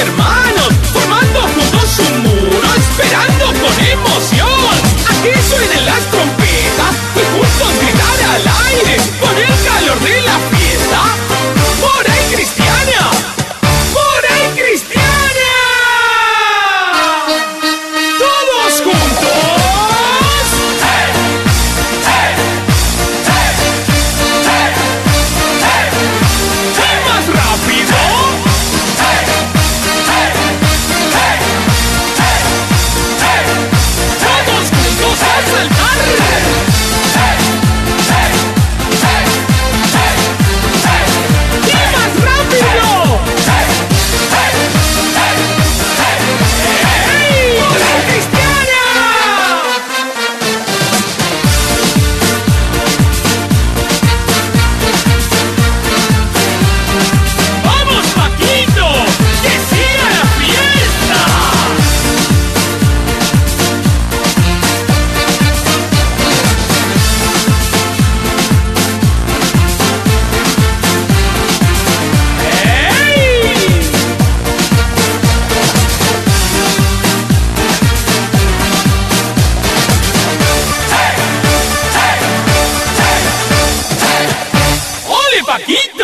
ser más. Paquito.